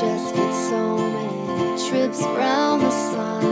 just get so many trips round.